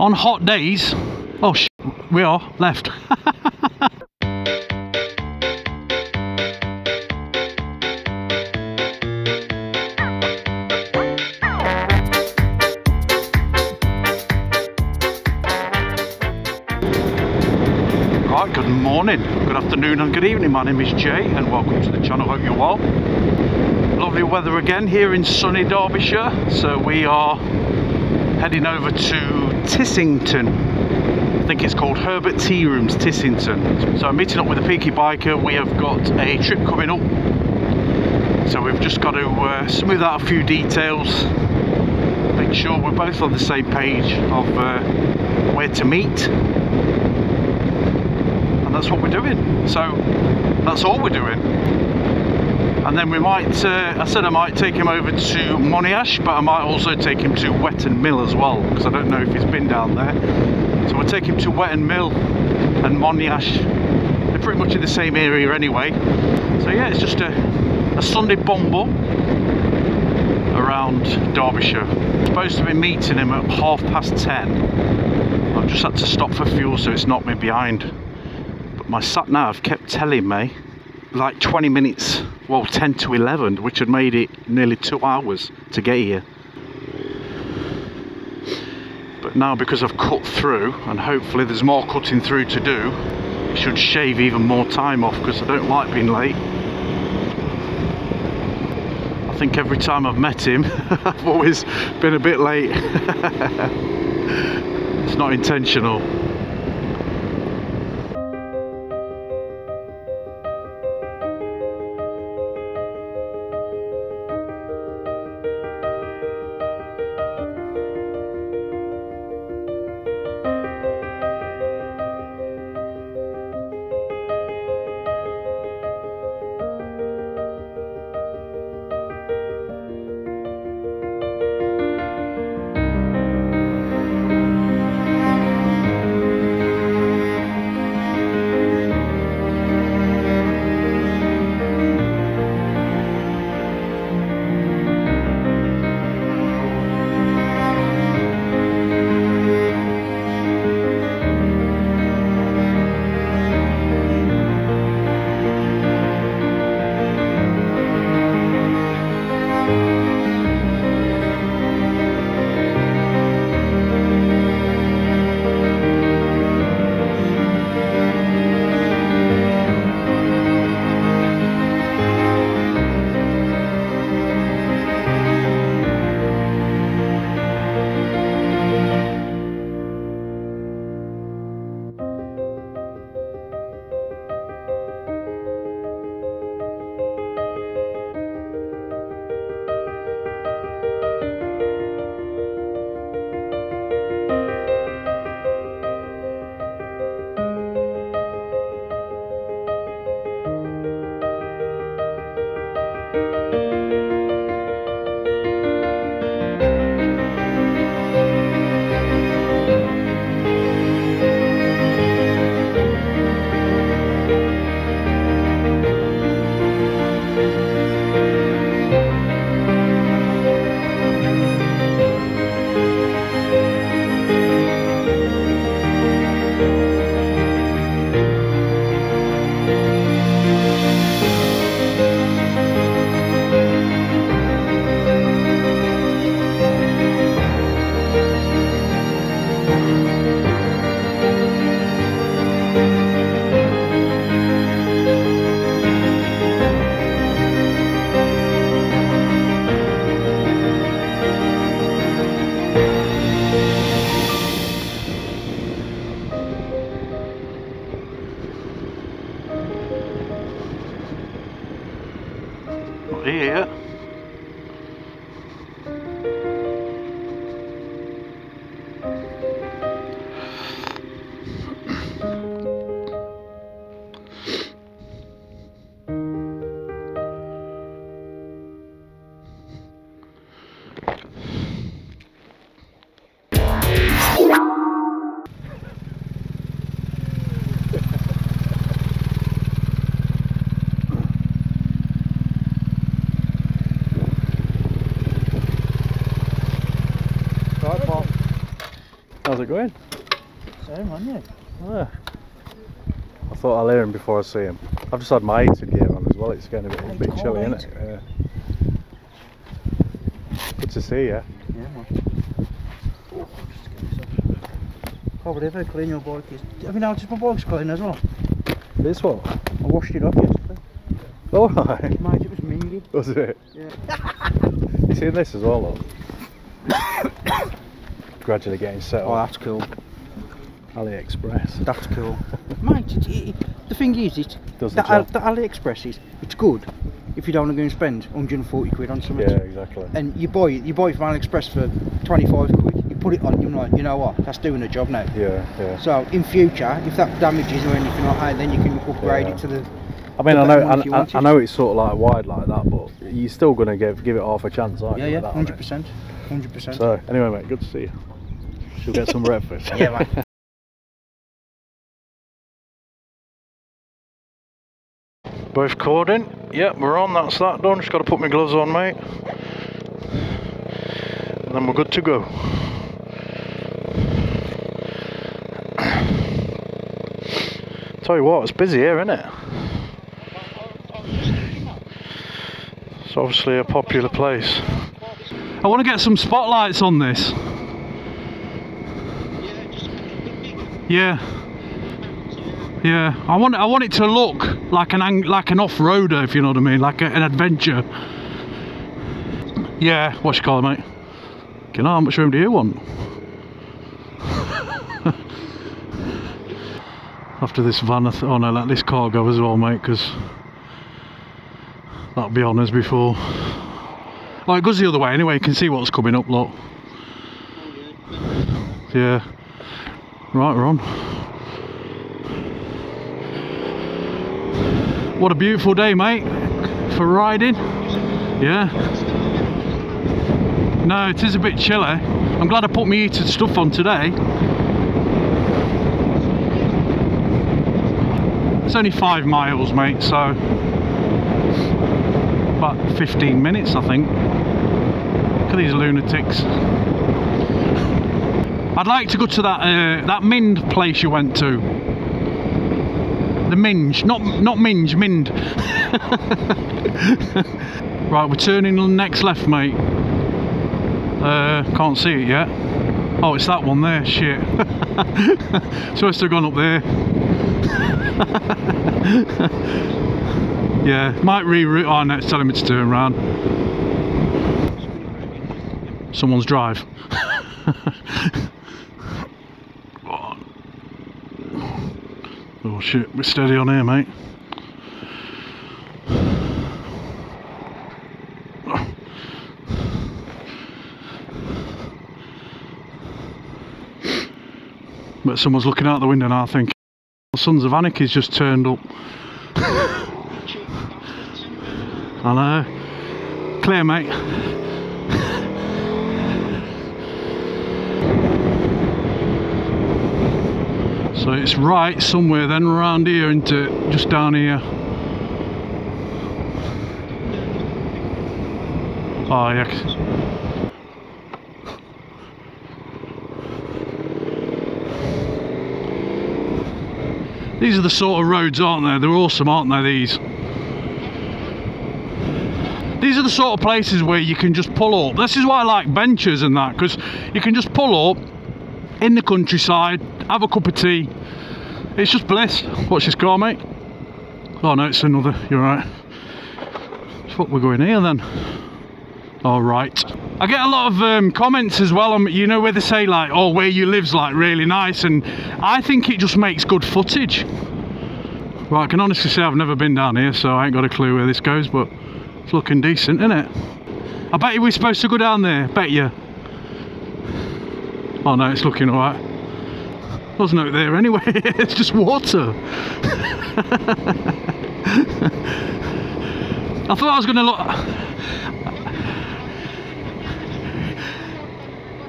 on hot days, oh sh we are left. Right, good morning, good afternoon and good evening. My name is Jay and welcome to the channel, hope you're well. Lovely weather again here in sunny Derbyshire. So we are heading over to Tissington. I think it's called Herbert Tea Rooms, Tissington. So I'm meeting up with a peaky biker. We have got a trip coming up. So we've just got to uh, smooth out a few details. Make sure we're both on the same page of uh, where to meet and that's what we're doing so that's all we're doing and then we might uh, I said I might take him over to Monyash but I might also take him to Wetton Mill as well because I don't know if he's been down there. So we'll take him to Wetton Mill and Monyash. They're pretty much in the same area anyway. So yeah it's just a, a Sunday bumble around Derbyshire. Supposed to be meeting him at half past ten. I've just had to stop for fuel so it's not me behind. But my sat nav kept telling me like 20 minutes well 10 to 11 which had made it nearly two hours to get here. But now because I've cut through and hopefully there's more cutting through to do it should shave even more time off because I don't like being late. I think every time I've met him I've always been a bit late. It's not intentional Not How's it going? Same on you. Yeah. I thought I'll hear him before I see him. I've just had my heated gear on as well. It's getting a bit, a bit chilly, isn't it? Yeah. Good to see you. Yeah, man. Can't believe how clean your bike. Have you noticed my bike's clean as well? This one? I washed it off yesterday. Alright. Mate, it was minging. Was it? Yeah. You seen this as well, though? Gradually getting set oh, up. Oh, that's cool. AliExpress. That's cool. Mate, it, it, the thing is, it, Does the the, the AliExpress is, it's good if you don't want to go and spend 140 quid on something. Yeah, exactly. And you buy it, you buy it from AliExpress for 25 quid. You put it on, you're like, you know what, that's doing the job now. Yeah, yeah. So in future, if that damages or anything like that, then you can upgrade Yeah. it to the. I mean, I know, I, I, I know it's sort of like wide like that, but you're still gonna give give it half a chance, aren't Yeah, you? yeah, with that on hundred it? percent, hundred percent. So anyway, mate, good to see you. She'll get some breakfast. Yeah, mate. Both cording. Yep, we're on. That's that done. Just got to put my gloves on, mate. And then we're good to go. Tell you what, it's busy here, isn't it? It's obviously a popular place. I want to get some spotlights on this. Yeah. Yeah, I want I want it to look like an like an off-roader, if you know what I mean, like a, an adventure. Yeah, what you call it, mate? You know how much room do you want? After this van, I oh no, let this car go as well, mate, because that'll be on us before. Well, it goes the other way anyway. You can see what's coming up, look. Yeah. Right, we're on. What a beautiful day, mate, for riding. Yeah. No, it is a bit chilly. I'm glad I put my heated stuff on today. It's only five miles, mate, so about 15 minutes, I think. Look at these lunatics. I'd like to go to that uh, that Mind place you went to. The Minge, not not Minge, Mind. right, we're turning next left, mate. Uh, can't see it yet. Oh, it's that one there. Shit. To have gone up there. yeah, might reroute. Oh no, it's telling me to turn around. Someone's drive. Oh shit, we're steady on here, mate. But someone's looking out the window now, I think. Sons of Anarchy's just turned up. I know. Clear, mate. So it's right somewhere then around here into just down here. Oh yeah. These are the sort of roads, aren't they? They're awesome, aren't they? These. These are the sort of places where you can just pull up. This is why I like benches and that, because you can just pull up in the countryside, have a cup of tea. It's just bliss. What's this car, mate? Oh no, it's another. You're right. What we're going here then? All right. I get a lot of um, comments as well. On, you know where they say like, "Oh, where you live's like really nice," and I think it just makes good footage. Well, I can honestly say I've never been down here, so I ain't got a clue where this goes, but it's looking decent, isn't it? I bet you we're supposed to go down there. Bet you. Oh no, it's looking alright. There's no there anyway, it's just water. I thought I was going to look.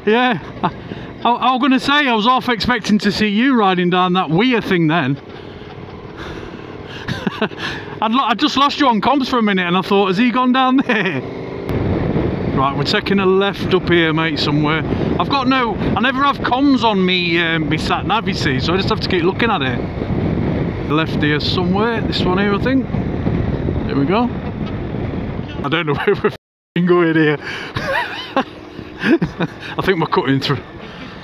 Yeah, I, I, I was going to say I was half expecting to see you riding down that weir thing then. I'd, lo- I just lost you on comms for a minute and I thought, has he gone down there? Right, we're taking a left up here, mate, somewhere. I've got no, I never have comms on me, um, me sat nav, you see, so I just have to keep looking at it. Left here somewhere, this one here, I think. There we go. I don't know where we're going here. I think we're cutting through.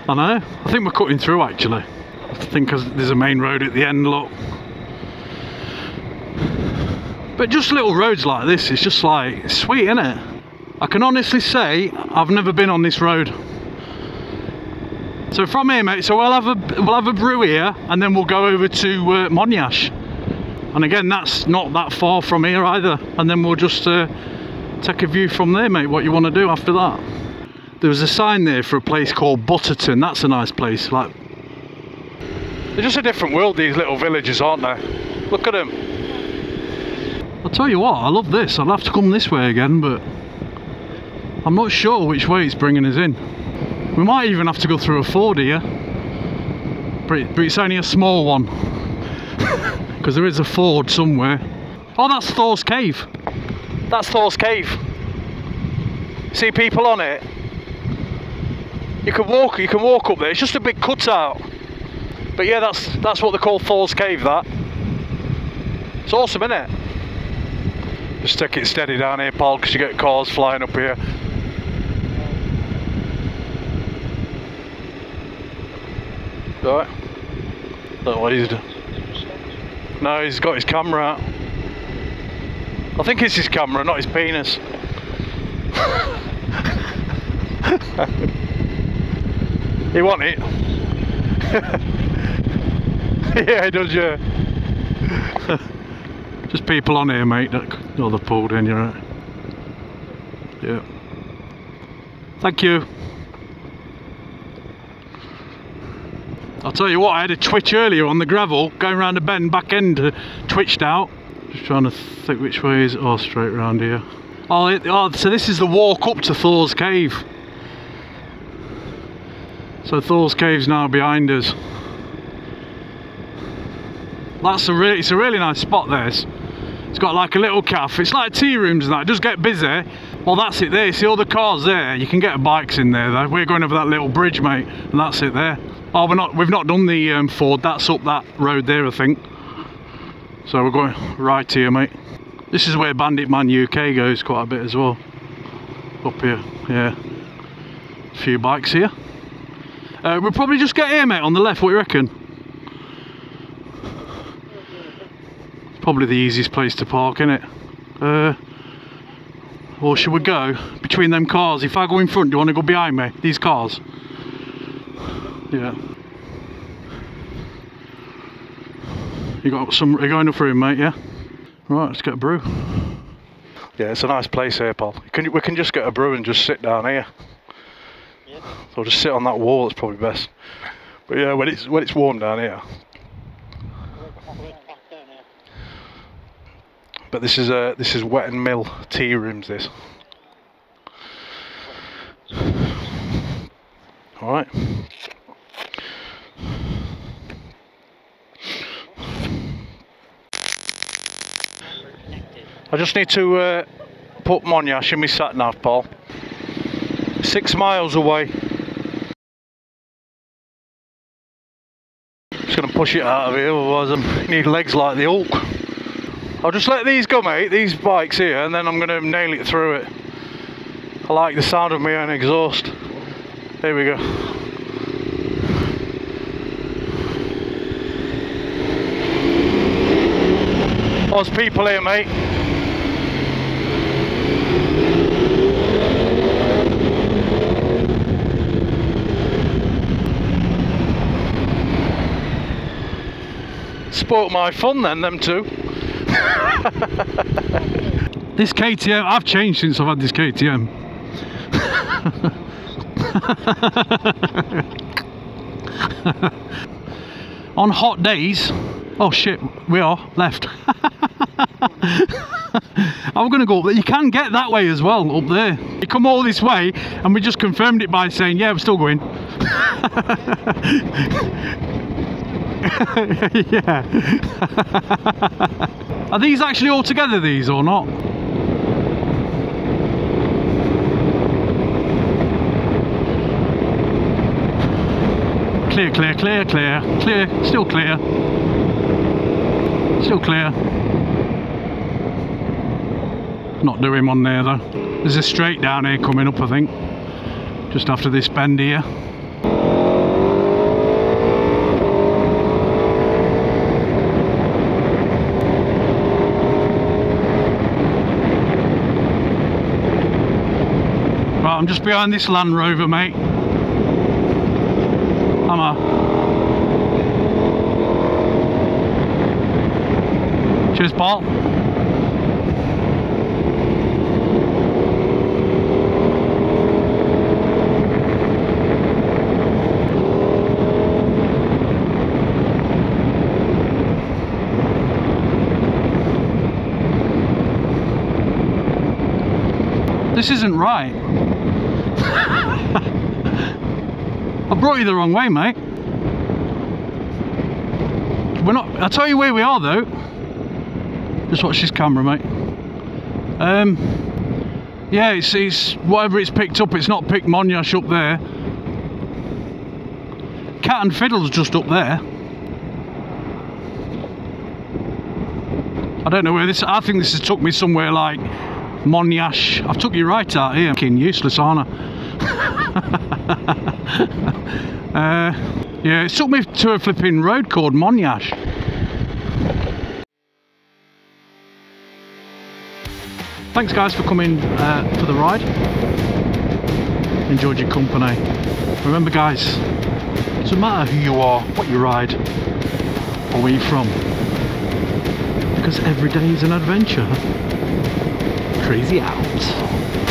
I know. I think we're cutting through actually. I think there's a main road at the end. Look. But just little roads like this, it's just like sweet, isn't it? I can honestly say I've never been on this road. So from here, mate. So we'll have a we'll have a brew here, and then we'll go over to uh, Monyash. And again, that's not that far from here either. And then we'll just uh, take a view from there, mate. What you want to do after that? There was a sign there for a place called Butterton. That's a nice place. Like, they're just a different world. These little villages, aren't they? Look at them. I'll tell you what. I love this. I'll have to come this way again, but I'm not sure which way it's bringing us in. We might even have to go through a ford here, but, but it's only a small one because there is a ford somewhere. Oh, that's Thor's Cave. That's Thor's Cave. See people on it? You can walk. You can walk up there. It's just a big cutout. But yeah, that's that's what they call Thor's Cave. That. It's awesome, isn't it? Just take it steady down here, Paul, because you get cars flying up here. Right. Don't know what he's doing. No, he's got his camera out. I think it's his camera, not his penis. you want it? yeah, he does, yeah. Just people on here, mate, that oh, they're pulled in, you're right. Yeah. Thank you. I'll tell you what, I had a twitch earlier on the gravel, going round the bend, back end uh, twitched out. Just trying to think which way is, oh, straight round here. Oh, it, oh, so this is the walk up to Thor's Cave. So Thor's Cave's now behind us. That's a really, it's a really nice spot this. It's got like a little cafe. It's like tea rooms and that. It does get busy. Well, that's it there. See all the cars there? You can get bikes in there though. We're going over that little bridge, mate, and that's it there. Oh, we're not. We've not done the um, Ford. That's up that road there, I think. So we're going right here, mate. This is where Bandit Man UK goes quite a bit as well. Up here, yeah. A few bikes here. Uh, we'll probably just get here, mate, on the left. What do you reckon? Probably the easiest place to park, isn't it? Uh, or should we go between them cars? If I go in front, do you want to go behind me? These cars? Yeah. You got some? You got enough room, mate? Yeah. Right, let's get a brew. Yeah, it's a nice place here, Paul. Can we can just get a brew and just sit down here. Yeah. So just sit on that wall. It's probably best. But yeah, when it's when it's warm down here. But this is a this is Wetton Mill tea rooms. This. All right. I just need to uh, put Monyash in my sat nav, Paul. Six miles away. Just gonna push it out of here, otherwise I need legs like the Hulk. I'll just let these go, mate, these bikes here, and then I'm gonna nail it through it. I like the sound of my own exhaust. Here we go. There's people here, mate. Spoilt my fun then, them two. This KTM, I've changed since I've had this KTM. On hot days, oh shit, we are left. I'm gonna go up there. You can get that way as well up there. You come all this way, and we just confirmed it by saying, yeah, we're still going. yeah. Are these actually all together, these, or not? Clear, clear, clear, clear, clear, still clear. Still clear. Not doing one there, though. There's a straight down here coming up, I think. Just after this bend here. I'm just behind this Land Rover, mate. Hammer. Cheers, Paul. This isn't right. I brought you the wrong way, mate. We're not. I'll tell you where we are, though. Just watch this camera, mate. Um. Yeah, it's, it's whatever it's picked up. It's not picked Monyash up there. Cat and Fiddle's just up there. I don't know where this. I think this has took me somewhere like Monyash. I've took you right out here. Fucking useless, aren't I? uh, yeah, it took me to a flipping road called Monyash. Thanks, guys, for coming uh, for the ride. Enjoyed your company. Remember, guys, it doesn't matter who you are, what you ride, or where you're from, because every day is an adventure. Crazy out.